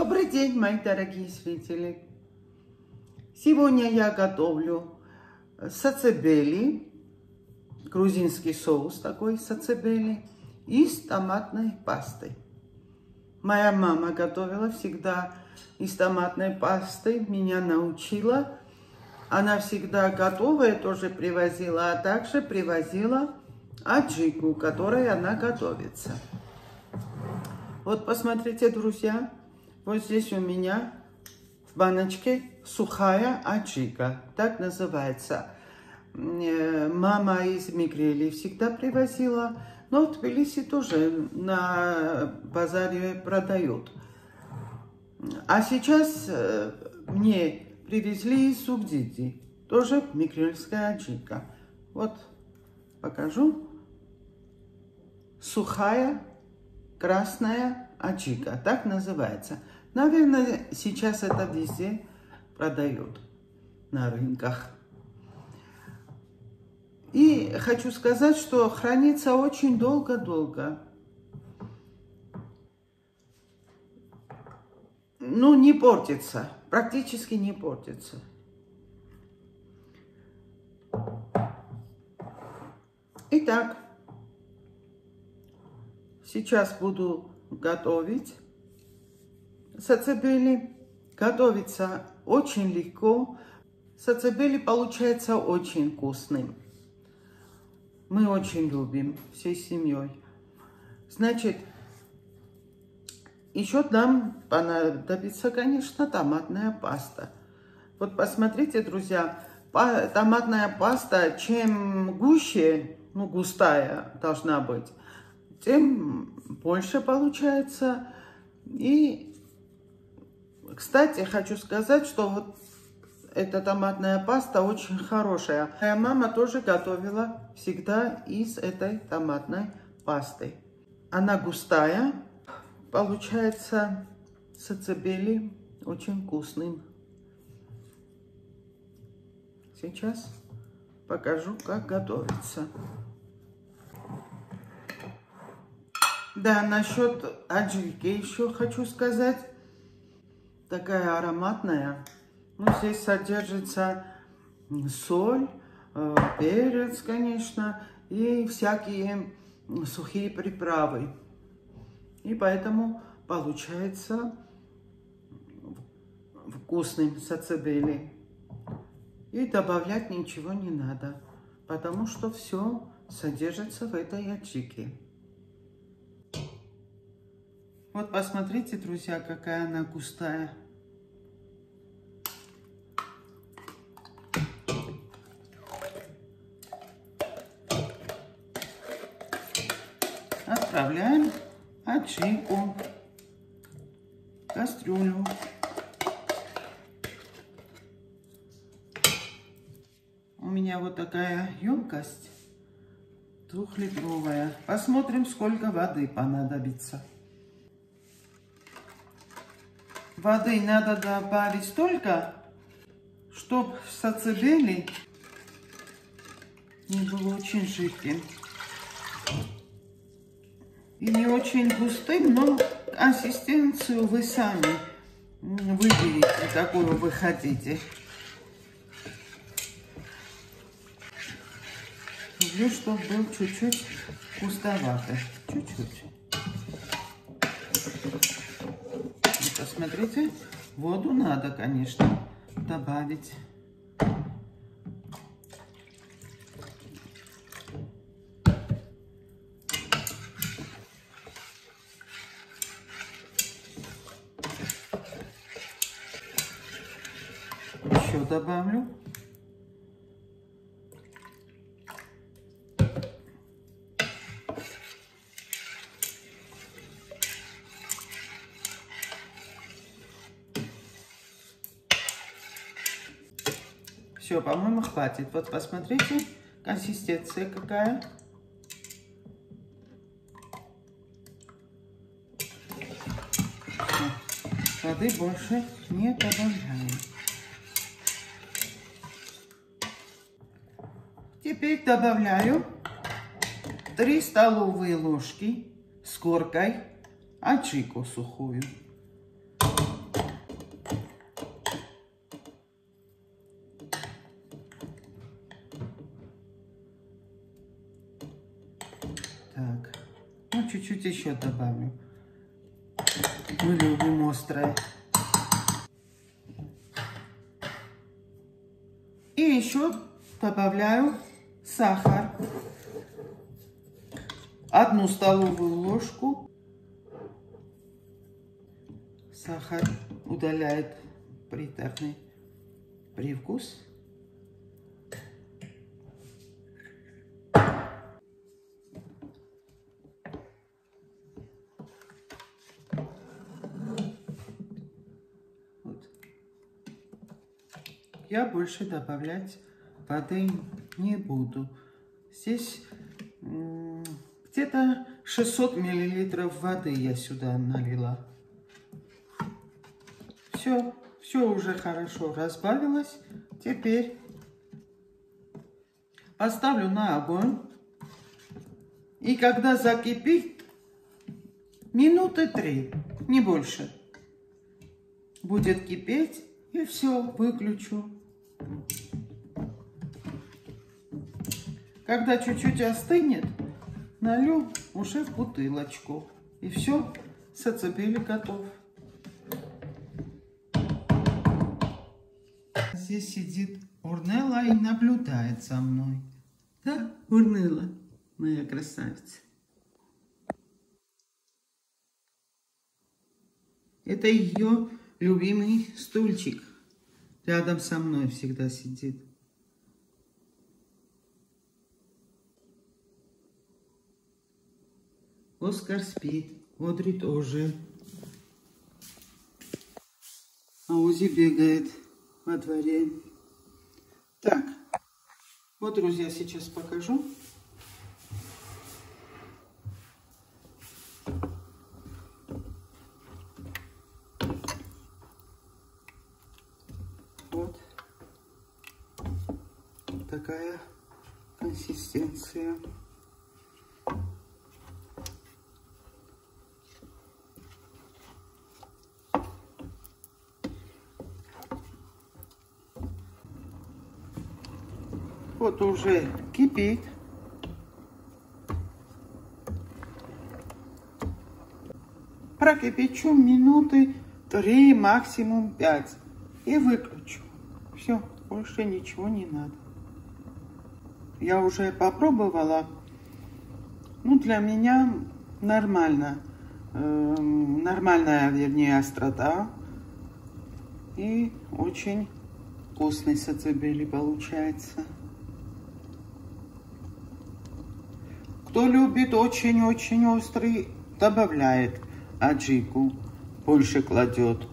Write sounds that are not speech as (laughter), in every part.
Добрый день, мои дорогие зрители! Сегодня я готовлю сацебели, грузинский соус такой сацебели, и с томатной пастой. Моя мама готовила всегда из томатной пасты, меня научила. Она всегда готовая тоже привозила, а также привозила аджику, которой она готовится. Вот посмотрите, друзья, вот здесь у меня в баночке сухая аджика, так называется. Э, мама из Мигрели всегда привозила, но в Тбилиси тоже на базаре продают. А сейчас э, мне привезли из Сугдиди, тоже мигрельская аджика. Вот покажу. Сухая красная аджика, так называется. Наверное, сейчас это везде продают на рынках. И хочу сказать, что хранится очень долго-долго. Ну, не портится, практически не портится. Итак, сейчас буду готовить сацебели. Готовится очень легко. Сацебели получается очень вкусным. Мы очень любим всей семьей. Значит, еще нам понадобится, конечно, томатная паста. Вот посмотрите, друзья, томатная паста, чем гуще, ну, густая должна быть, тем больше получается. И, кстати, хочу сказать, что вот эта томатная паста очень хорошая. Моя мама тоже готовила всегда из этой томатной пасты. Она густая, получается сацебели очень вкусным. Сейчас покажу, как готовится. Да, насчет аджики еще хочу сказать. Такая ароматная. Ну, здесь содержится соль, э, перец, конечно, и всякие сухие приправы. И поэтому получается вкусным сацебели. И добавлять ничего не надо, потому что все содержится в этой аджике. Вот посмотрите, друзья, какая она густая. Отправляем аджику, кастрюлю. У меня вот такая емкость двухлитровая. Посмотрим, сколько воды понадобится. Воды надо добавить столько, чтобы сацебели не было очень жидким. И не очень густым, но консистенцию вы сами выберите, какую вы хотите. Люблю, чтобы был чуть-чуть густоватый. Чуть-чуть. Посмотрите, воду надо, конечно, добавить. Еще добавлю. Все, по-моему, хватит. Вот посмотрите, консистенция какая. Воды больше не добавляем. Теперь добавляю 3 столовые ложки с коркой аджику сухую. Чуть-чуть еще добавлю. Мы любим острое. И еще добавляю сахар. Одну столовую ложку. Сахар удаляет приторный привкус. Я больше добавлять воды не буду. Здесь где-то 600 миллилитров воды я сюда налила. Все, все уже хорошо разбавилось. Теперь поставлю на огонь. И когда закипит, минуты три, не больше, будет кипеть, и все, выключу. Когда чуть-чуть остынет, налью уже в бутылочку. И все, сацепели готов. Здесь сидит Урнелла и наблюдает за мной. Да, Урнелла, моя красавица. Это ее любимый стульчик. Рядом со мной всегда сидит. Оскар спит, Одри тоже. А Узи бегает во дворе. Так, вот, друзья, сейчас покажу. Такая консистенция. Вот уже кипит. Прокипячу минуты три, максимум пять. И выключу. Все, больше ничего не надо я уже попробовала. Ну, для меня нормально. Э, нормальная, вернее, острота. И очень вкусный сацебели получается. Кто любит очень-очень острый, добавляет аджику, больше кладет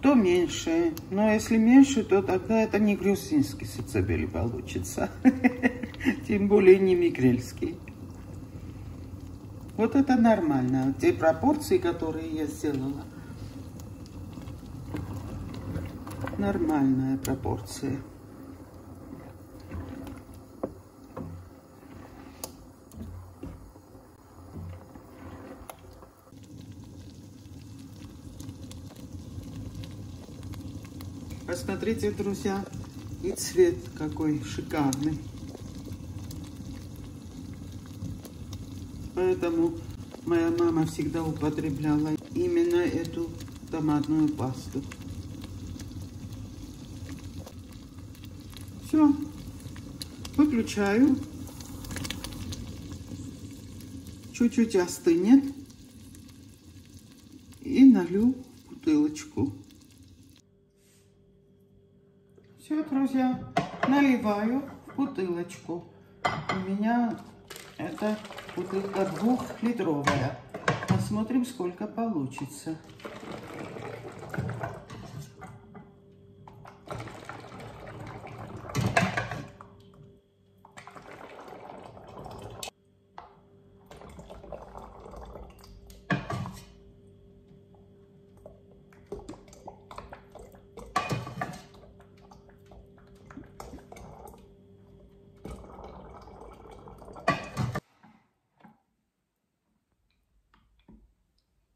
кто меньше. Но если меньше, то тогда это не грузинский сацебели получится. (laughs) Тем более не мигрельский. Вот это нормально. Те пропорции, которые я сделала. Нормальная пропорция. Посмотрите, друзья, и цвет какой шикарный. Поэтому моя мама всегда употребляла именно эту томатную пасту. Все, выключаю. Чуть-чуть остынет. И налью бутылочку. Все, друзья, наливаю в бутылочку. У меня это бутылка двухлитровая. Посмотрим, сколько получится.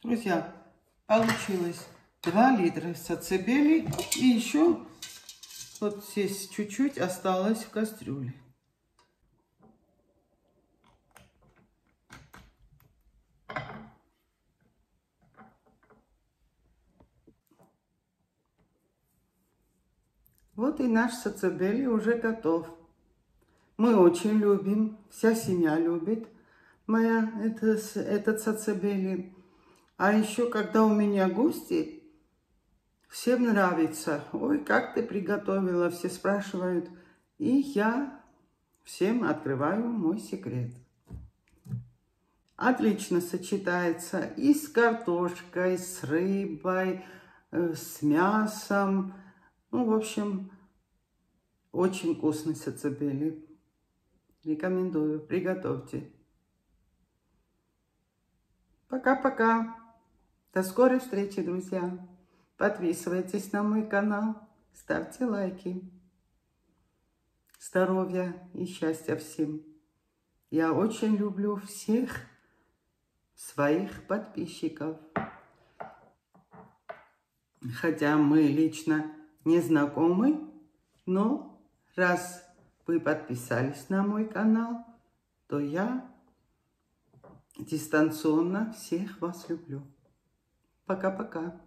Друзья, получилось 2 литра сацебели и еще вот здесь чуть-чуть осталось в кастрюле. Вот и наш сацебели уже готов. Мы очень любим, вся семья любит моя этот, этот сацебели. А еще, когда у меня гости, всем нравится. Ой, как ты приготовила, все спрашивают. И я всем открываю мой секрет. Отлично сочетается и с картошкой, с рыбой, э, с мясом. Ну, в общем, очень вкусный сацебели. Рекомендую, приготовьте. Пока-пока. До скорой встречи, друзья. Подписывайтесь на мой канал, ставьте лайки. Здоровья и счастья всем. Я очень люблю всех своих подписчиков. Хотя мы лично не знакомы, но раз вы подписались на мой канал, то я дистанционно всех вас люблю. Пока-пока.